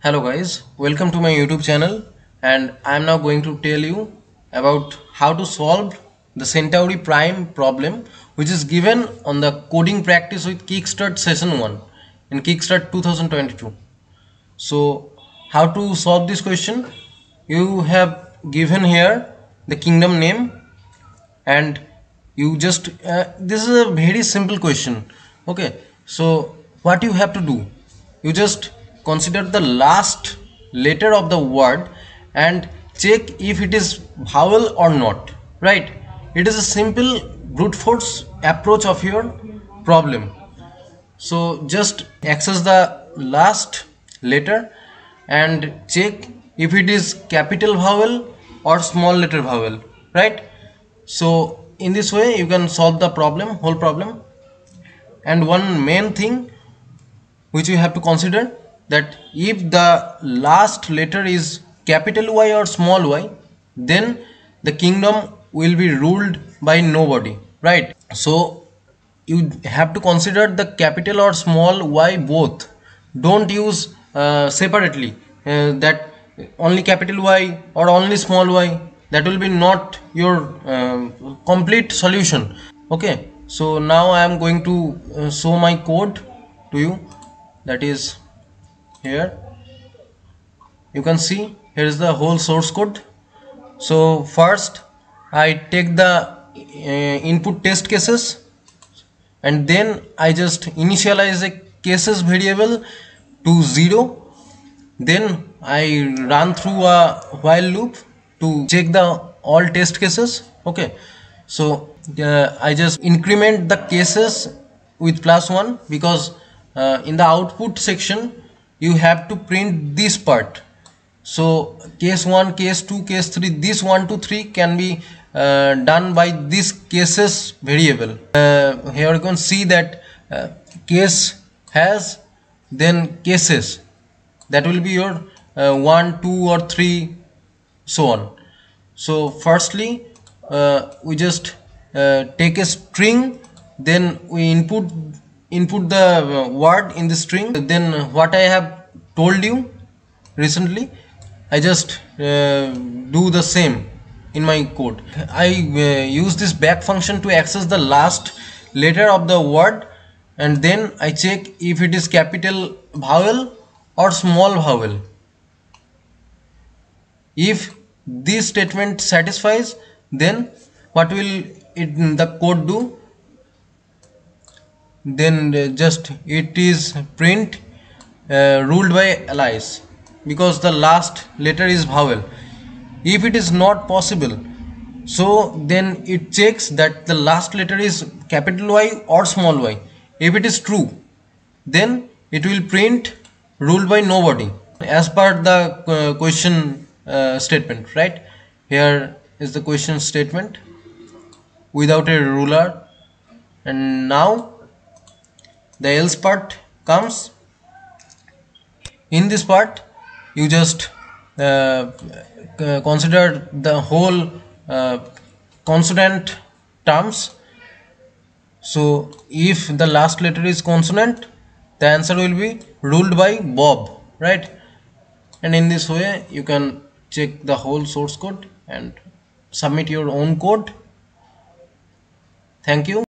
Hello guys, welcome to my YouTube channel and I am now going to tell you about how to solve the Centauri prime problem which is given on the coding practice with Kickstart session 1 in Kickstart 2022. So how to solve this question? You have given here the kingdom name and you just uh, this is a very simple question okay so what you have to do you just consider the last letter of the word and check if it is vowel or not right? It is a simple brute force approach of your problem. So just access the last letter and check if it is capital vowel or small letter vowel right? So in this way you can solve the problem whole problem. And one main thing which you have to consider that if the last letter is capital Y or small y then the kingdom will be ruled by nobody right? So you have to consider the capital or small y both. Don't use uh, separately uh, that only capital Y or only small y. That will be not your uh, complete solution. Okay so now I am going to uh, show my code to you. That is here. You can see here is the whole source code. So first I take the uh, input test cases and then I just initialize a cases variable to 0 then I run through a while loop to check the all test cases. Okay. So uh, I just increment the cases with plus 1 because uh, in the output section you have to print this part. So case 1 case 2 case 3 this 1 to 3 can be uh, done by this cases variable. Uh, here you can see that uh, case has then cases. That will be your uh, 1 2 or 3 so on. So firstly uh, we just uh, take a string then we input input the uh, word in the string then what I have told you recently I just uh, do the same in my code. I uh, use this back function to access the last letter of the word and then I check if it is capital vowel or small vowel. If this statement satisfies then what will it the code do then just it is print uh, ruled by Alice because the last letter is vowel. If it is not possible so then it checks that the last letter is capital Y or small y. If it is true then it will print ruled by nobody as per the uh, question uh, statement right? Here is the question statement. Without a ruler. And now the else part comes. In this part you just uh, consider the whole uh, consonant terms. So if the last letter is consonant the answer will be ruled by Bob right? And in this way you can check the whole source code and submit your own code. Thank you